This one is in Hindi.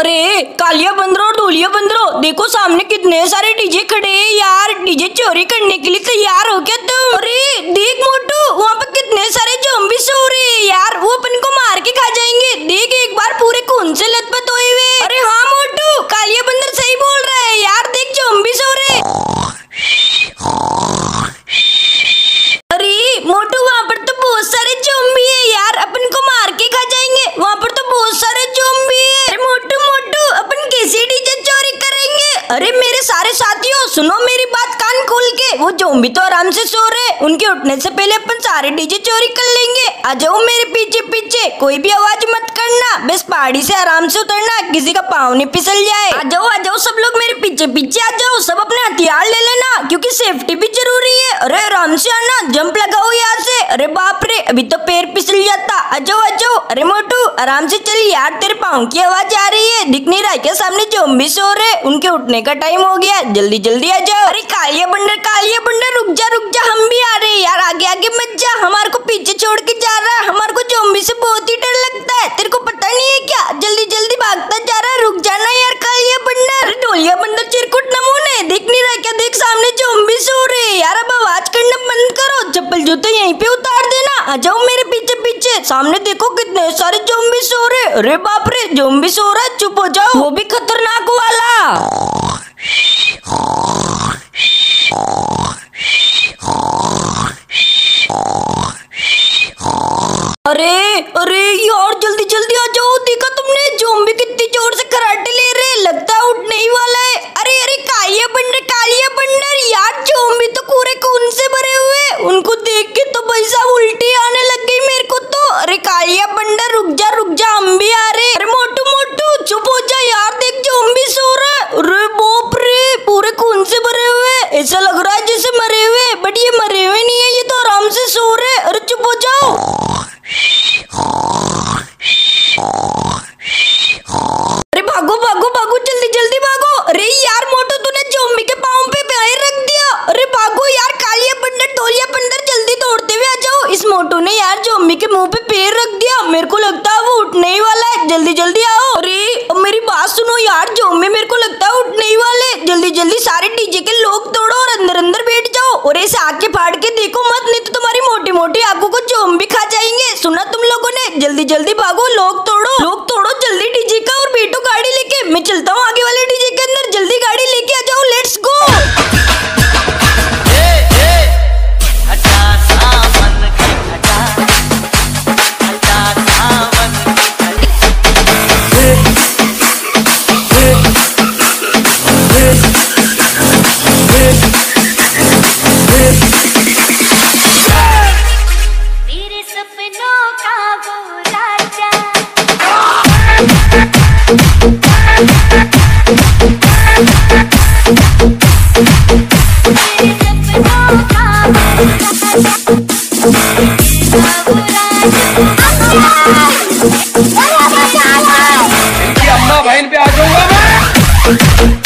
अरे, कालिया बंदरो धोलिया बंदरो, देखो सामने कितने सारे डीजे खड़े हैं यार, डीजे चोरी करने के लिए तैयार हो क्या तुम। अरे, देख मोटू वहाँ पे कितने सारे जोम्बी सो रहे हैं यार वो अपन को मार के खा जाएँगे देख एक बार पूरे खून से लथपथ हुए हुए अरे हाँ मोटू कालिया बंदर सही बोल रहा है यार देख जोम्बी सो रहे अरे मोटू वहाँ पर तो बहुत सारे जोम्बी है यार अपन को मार के खा जाएँगे वहाँ पर तो बहुत सारे जोम्बी है अरे मोटू मोटू अपन कैसे डीजे चोरी करेंगे अरे मेरे सारे साथियों सुनो मेरी बात कान खोल के वो जोम्बी तो आराम से सो रहे उनके उठने से पहले अपन सारे डीजे चोरी कर लेंगे। आ जाओ मेरे पीछे पीछे, कोई भी आवाज़ मत करना। बस पहाड़ी से आराम से उतरना, किसी का पाँव नहीं फिसल जाए। आ जाओ आ जाओ, सब लोग मेरे पीछे पीछे आ जाओ, सब अपने हथियार ले लेना, क्यूँकी सेफ्टी भी ज़रूरी है। अरे आराम से आना जंप लगाओ यहाँ से। अरे बाप रे, अभी तो पैर फिसल जाता जाओ आ अरे मोटू आराम से चल यार तेरे पाँव की आवाज़ आ रही है। दिख नहीं रहा क्या सामने जोम्बी सो रहे उनके उठने का टाइम हो गया। जल्दी जल्दी आ जाओ। अरे, कालिया बंडर कालिया बंडर, रुक जा रुक जा, हम भी आ रहे हैं। यार, आगे आगे मत जा। हमारे को पीछे छोड़ के जा रहा है। हमारे को जोम्बी से बहुत ही डर लगता है। तेरे को पता नहीं है क्या? जल्दी जल्दी भागता जा रहा है। रुक जाना यार, कालिया बंडर। ढोलिया बंडर चिरकुट नमूने दिख नहीं रहा क्या? देख, सामने जोम्बी सो रहे यार, अब आवाज़ करना बंद करो। चप्पल जूते यहीं पे उतार देना। आ जाओ सामने देखो कितने सारे जोम्बी सो रहे अरे बाप रे, जोम्बी सो रहा है, चुप हो जाओ। वो भी खतरनाक वाला अरे अरे यार जल्दी जल्दी आ जाओ देखा तुमने जोम्बी कितनी ज़ोर से कराटे ले रहे हैं लगता है उठने ही वाला है अरे अरे कालिया बंडर कालिया बंडर यार जोम्बी तो पूरे खून से भरे हुए हैं। उनको देख के तो भाई साहब उल्टी आने लग गई मेरे को तो अरे कालिया बंडर रुक जा रुक जा हम भी आ रहे अरे मोटू मोटू चुप हो जा यार देख जोम्बी सो रहा है अरे बाप रे पूरे खून से भरे हुए हैं। ऐसा लग रहा है जैसे मरे हुए हैं, बट ये मरे हुए नहीं है ये तो आराम से सो रहे हैं। अरे भागो भागो भागो, जल्दी जल्दी भागो। अरे यार, मोटू, तूने जोम्बी के पाँव पे पैर रख दिया। अरे भागो यार, कालिया बंदर टोलिया बंदर जल्दी दौड़ते हुए आ जाओ। इस मोटू ने यार जोम्बी के मुँह पे पैर रख दिया। मेरे को लगता है वो उठने ही वाला है। जल्दी जल्दी आओ। अरे मेरी बात सुनो यार, जोम्बी मेरे को लगता है उठने ही वाले। जल्दी जल्दी सारे डीजे के लोग तोड़ो और अंदर अंदर और ऐसे आके फाड़ के देखो मत, नहीं तो तुम्हारी मोटी मोटी आँखों को जोम्बी खा जाएँगे। सुना तुम लोगों ने? जल्दी जल्दी भागो, लोग तोड़ो। इनकी अम्मा बहन पे आ जाऊँगा मैं